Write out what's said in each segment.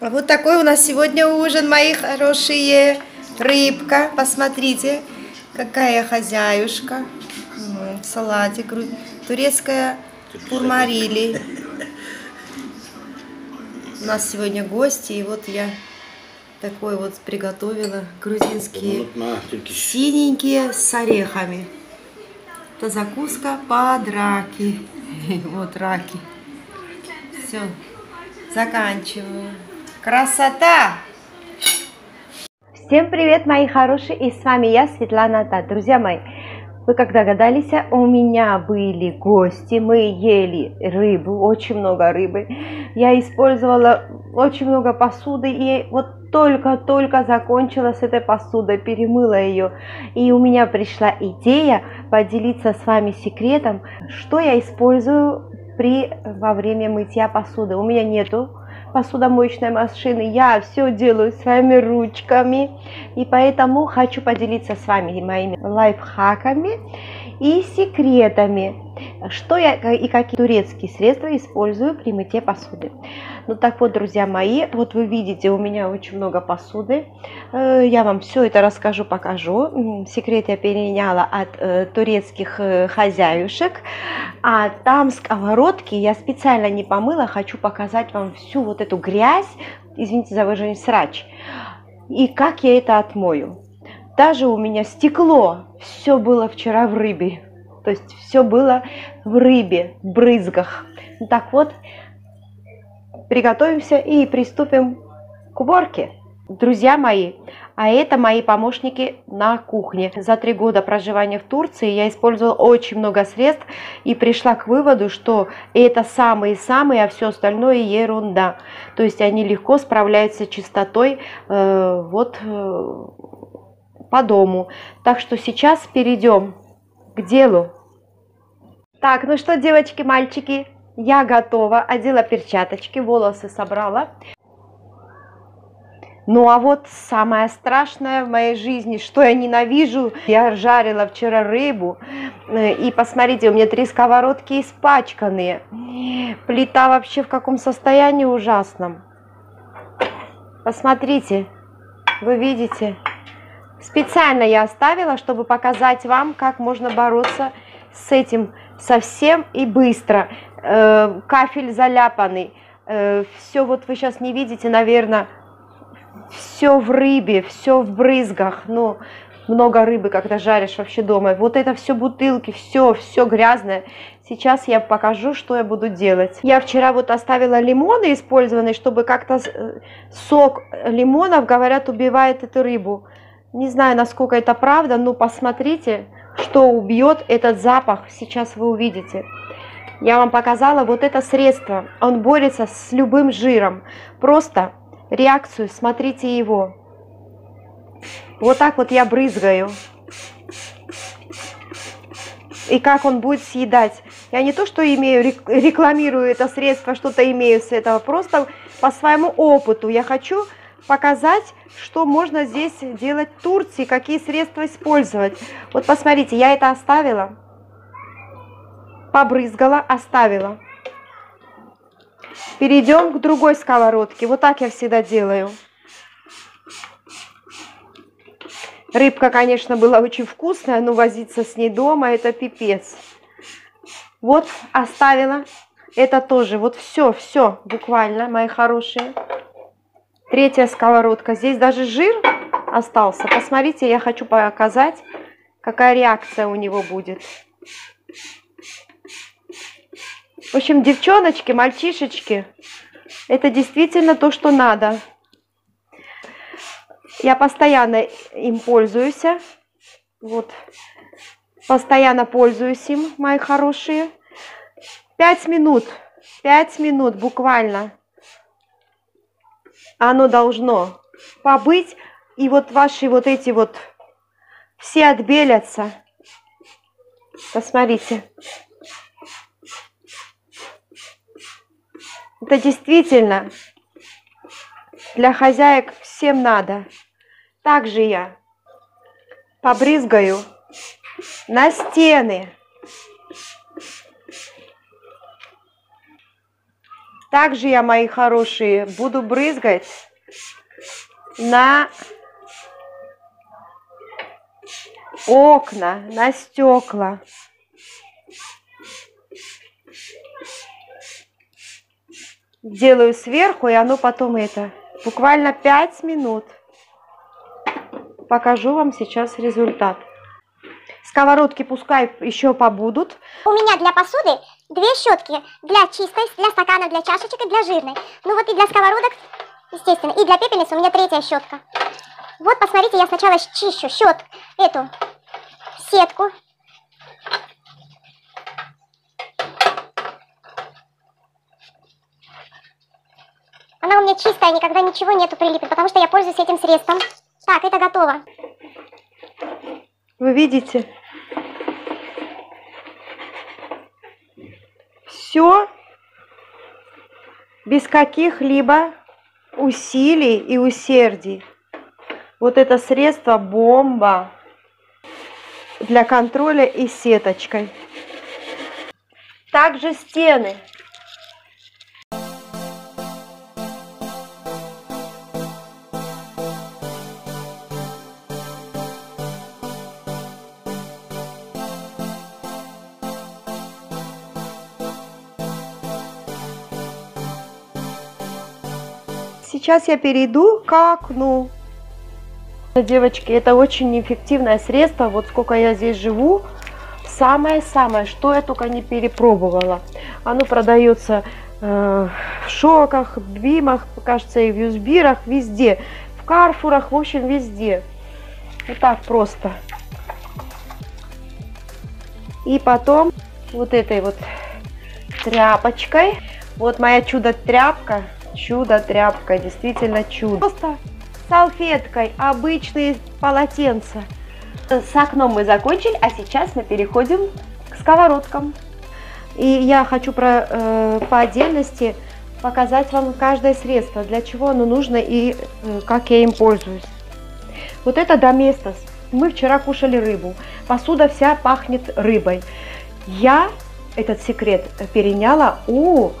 А вот такой у нас сегодня ужин, мои хорошие. Рыбка, посмотрите, какая хозяюшка. Салатик, турецкая пурмарили. У нас сегодня гости, и вот я такой вот приготовила грузинские синенькие с орехами. Это закуска под раки. Вот раки. Все, заканчиваю. Красота! Всем привет, мои хорошие, и с вами я, Светлана Та. Друзья мои, вы как догадались, у меня были гости, мы ели рыбу, очень много рыбы. Я использовала очень много посуды, и вот только-только закончила с этой посудой, перемыла ее. И у меня пришла идея поделиться с вами секретом, что я использую при, во время мытья посуды. У меня нету посудомоечной машины. Я все делаю своими ручками. И поэтому хочу поделиться с вами моими лайфхаками и секретами, что я и какие турецкие средства использую при мытье посуды. Ну так вот, друзья мои, вот вы видите, у меня очень много посуды. Э, я вам все это расскажу, покажу. Секрет я переняла от э, турецких э, хозяюшек. А там сковородки я специально не помыла, хочу показать вам всю вот эту грязь, извините за выражение, срач. И как я это отмою. Даже у меня стекло, все было вчера в рыбе. То есть все было в рыбе, в брызгах. Так вот, приготовимся и приступим к уборке. Друзья мои, а это мои помощники на кухне. За три года проживания в Турции я использовала очень много средств и пришла к выводу, что это самые-самые, а все остальное ерунда. То есть они легко справляются с чистотой э, вот э, по дому. Так что сейчас перейдем к делу. Так, ну что, девочки, мальчики, я готова. Одела перчаточки, волосы собрала. Ну а вот самое страшное в моей жизни, что я ненавижу, я жарила вчера рыбу, э, и посмотрите, у меня три сковородки испачканные. Плита вообще в каком состоянии ужасном. Посмотрите, вы видите? Специально я оставила, чтобы показать вам, как можно бороться с этим совсем и быстро. Э, кафель заляпанный. Э, все вот вы сейчас не видите, наверное, все в рыбе, все в брызгах. Ну, много рыбы, когда жаришь вообще дома. Вот это все бутылки, все, все грязное. Сейчас я покажу, что я буду делать. Я вчера вот оставила лимоны использованные, чтобы как-то э, сок лимонов, говорят, убивает эту рыбу. Не знаю, насколько это правда, но посмотрите, что убьет этот запах. Сейчас вы увидите. Я вам показала вот это средство. Он борется с любым жиром. Просто реакцию, смотрите его. Вот так вот я брызгаю. И как он будет съедать. Я не то, что имею, рекламирую это средство, что-то имею с этого. Просто по своему опыту я хочу показать, что можно здесь делать в Турции, какие средства использовать. Вот посмотрите, я это оставила, побрызгала, оставила. Перейдем к другой сковородке. Вот так я всегда делаю. Рыбка, конечно, была очень вкусная, но возиться с ней дома это пипец. Вот оставила. Это тоже, вот все, все, буквально, мои хорошие. Третья сковородка. Здесь даже жир остался. Посмотрите, я хочу показать, какая реакция у него будет. В общем, девчоночки, мальчишечки, это действительно то, что надо. Я постоянно им пользуюсь. Вот. Постоянно пользуюсь им, мои хорошие. Пять минут. Пять минут буквально оно должно побыть, и вот ваши вот эти вот все отбелятся. Посмотрите. Это действительно для хозяек всем надо. Также я побрызгаю на стены. Также я, мои хорошие, буду брызгать на окна, на стекла. Делаю сверху, и оно потом это. Буквально 5 минут. Покажу вам сейчас результат. Сковородки пускай еще побудут. У меня для посуды две щетки. Для чистой, для стакана, для чашечек и для жирной. Ну вот и для сковородок, естественно. И для пепельницы у меня третья щетка. Вот, посмотрите, я сначала чищу щет, эту сетку. Она у меня чистая, никогда ничего нету прилипнет, потому что я пользуюсь этим средством. Так, это готово. Вы видите? Все без каких-либо усилий и усердий. Вот это средство бомба для контроля и сеточкой. Также стены. Сейчас я перейду к окну. Девочки, это очень эффективное средство. Вот сколько я здесь живу, самое-самое, что я только не перепробовала. Оно продается э, в шоках, бимах, кажется, и в юзбирах, везде. В карфурах, в общем, везде. Вот так просто. И потом вот этой вот тряпочкой. Вот моя чудо-тряпка. Чудо-тряпка, действительно чудо. Просто салфеткой, обычные полотенца. С окном мы закончили, а сейчас мы переходим к сковородкам. И я хочу про, э, по отдельности показать вам каждое средство, для чего оно нужно и э, как я им пользуюсь. Вот это доместос. Мы вчера кушали рыбу. Посуда вся пахнет рыбой. Я этот секрет переняла у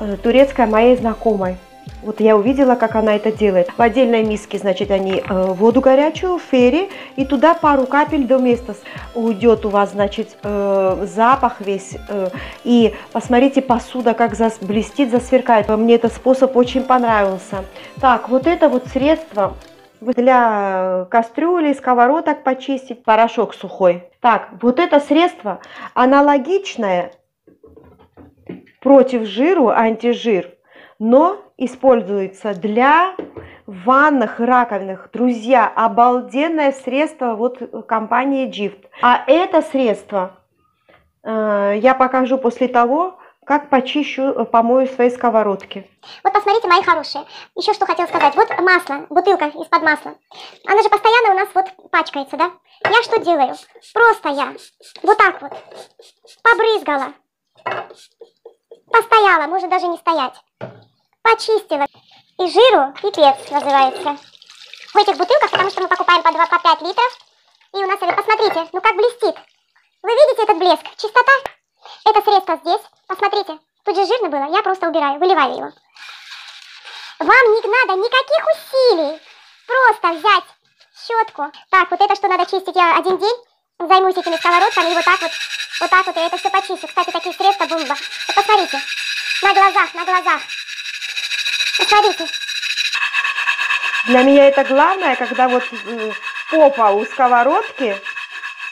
э, турецкой моей знакомой. Вот я увидела, как она это делает. В отдельной миске, значит, они э, воду горячую, ферри, и туда пару капель до места уйдет у вас, значит, э, запах весь. Э, и посмотрите, посуда как зас, блестит, засверкает. Мне этот способ очень понравился. Так, вот это вот средство для кастрюли, сковородок почистить, порошок сухой. Так, вот это средство аналогичное против жиру, антижир, но используется для ванных раковинах. Друзья, обалденное средство вот компании Gift. А это средство э, я покажу после того, как почищу, э, помою свои сковородки. Вот посмотрите, мои хорошие. Еще что хотела сказать. Вот масло, бутылка из-под масла. Она же постоянно у нас вот пачкается, да? Я что делаю? Просто я вот так вот побрызгала. Постояла, может даже не стоять почистила. И жиру пипец называется. В этих бутылках, потому что мы покупаем по, 2, по 5 литров. И у нас, посмотрите, ну как блестит. Вы видите этот блеск? Чистота? Это средство здесь. Посмотрите, тут же жирно было. Я просто убираю, выливаю его. Вам не надо никаких усилий. Просто взять щетку. Так, вот это что надо чистить я один день. Займусь этими сковородками и вот так вот, вот так вот я это все почищу. Кстати, такие средства бомба. Вот посмотрите, на глазах, на глазах. Посмотрите. Для меня это главное, когда вот попа у сковородки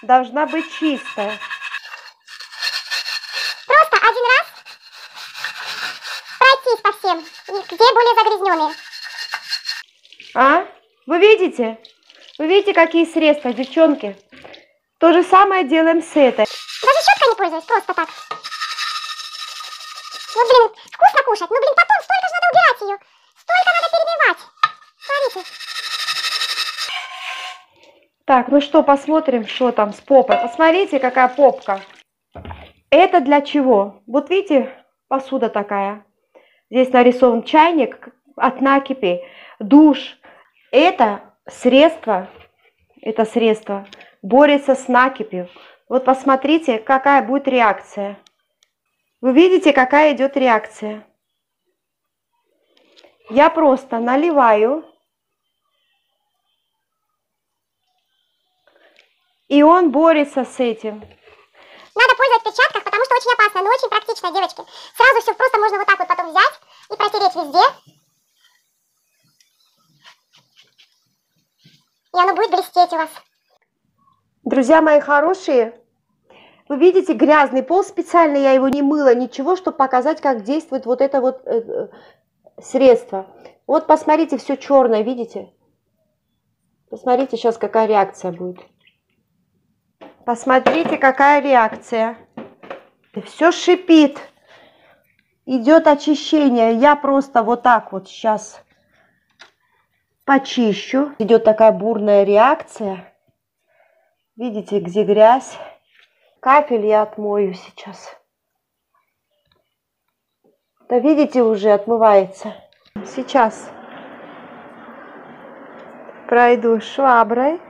должна быть чистая. Просто один раз пройтись по всем, где более загрязненные. А? Вы видите? Вы видите, какие средства, девчонки? То же самое делаем с этой. Пользуюсь, просто так. Ну, блин, вкусно кушать. Ну, блин, потом столько же надо убирать ее. Столько надо перемывать. Смотрите. Так, ну что, посмотрим, что там с попой. Посмотрите, какая попка. Это для чего? Вот видите, посуда такая. Здесь нарисован чайник от накипи, душ. Это средство это средство, борется с накипью. Вот посмотрите, какая будет реакция. Вы видите, какая идет реакция. Я просто наливаю. И он борется с этим. Надо пользоваться перчатках, потому что очень опасно, но очень практично, девочки. Сразу все просто можно вот так вот потом взять и протереть везде. И оно будет блестеть у вас. Друзья мои хорошие, вы видите грязный пол, специально я его не мыла, ничего, чтобы показать, как действует вот это вот э, э средство. Вот посмотрите, все черное, видите? Посмотрите сейчас, какая реакция будет. Посмотрите, какая реакция. Все шипит. Идет очищение. Я просто вот так вот сейчас почищу. Идет такая бурная реакция. Видите, где грязь. Кафель я отмою сейчас. Да видите, уже отмывается. Сейчас пройду шваброй.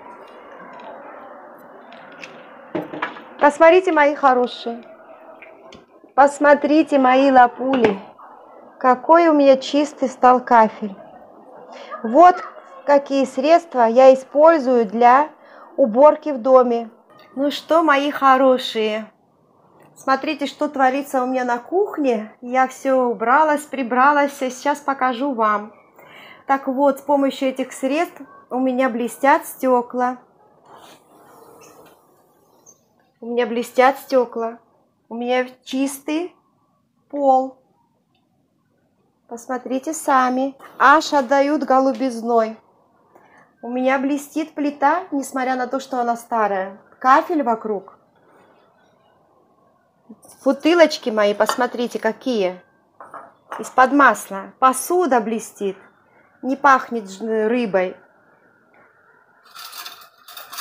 Посмотрите, мои хорошие. Посмотрите, мои лапули. Какой у меня чистый стал кафель. Вот какие средства я использую для уборки в доме. Ну что, мои хорошие, смотрите, что творится у меня на кухне. Я все убралась, прибралась, сейчас покажу вам. Так вот, с помощью этих средств у меня блестят стекла. У меня блестят стекла. У меня чистый пол. Посмотрите сами. Аж отдают голубизной. У меня блестит плита, несмотря на то, что она старая. Кафель вокруг. Бутылочки мои, посмотрите, какие. Из-под масла. Посуда блестит. Не пахнет рыбой.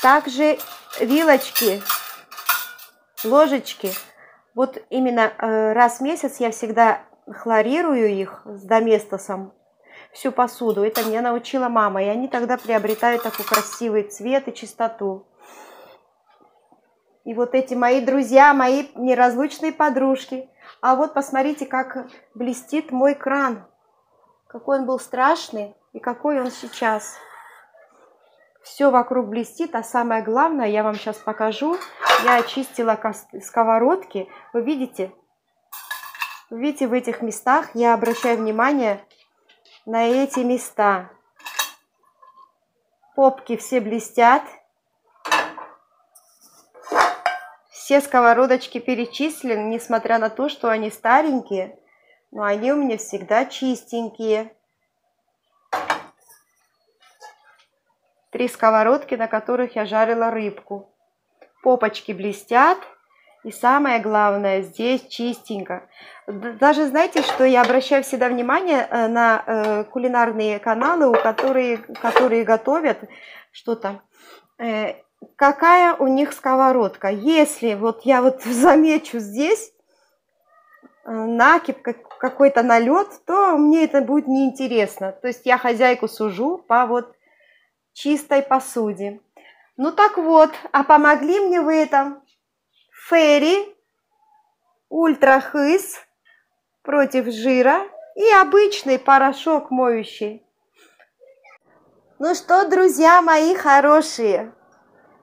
Также вилочки ложечки. Вот именно э, раз в месяц я всегда хлорирую их с доместосом, всю посуду. Это меня научила мама, и они тогда приобретают такой красивый цвет и чистоту. И вот эти мои друзья, мои неразлучные подружки. А вот посмотрите, как блестит мой кран. Какой он был страшный и какой он сейчас. Все вокруг блестит, а самое главное, я вам сейчас покажу. Я очистила сковородки. Вы видите? Видите, в этих местах я обращаю внимание на эти места. Попки все блестят. Все сковородочки перечислены, несмотря на то, что они старенькие, но они у меня всегда чистенькие. Три сковородки, на которых я жарила рыбку. Попочки блестят. И самое главное, здесь чистенько. Даже знаете, что я обращаю всегда внимание э, на э, кулинарные каналы, у которые, которые готовят что-то. Э, какая у них сковородка? Если вот я вот замечу здесь накип, какой-то налет, то мне это будет неинтересно. То есть я хозяйку сужу по вот чистой посуде. Ну так вот, а помогли мне в этом Ферри, Ультрахыс против жира и обычный порошок моющий. Ну что, друзья мои хорошие,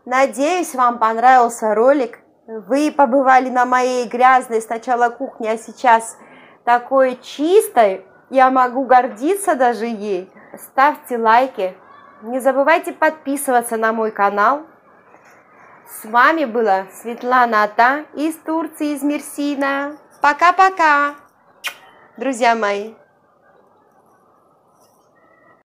надеюсь, вам понравился ролик. Вы побывали на моей грязной сначала кухне, а сейчас такой чистой. Я могу гордиться даже ей. Ставьте лайки, не забывайте подписываться на мой канал. С вами была Светлана Ата из Турции, из Мерсина. Пока-пока, друзья мои.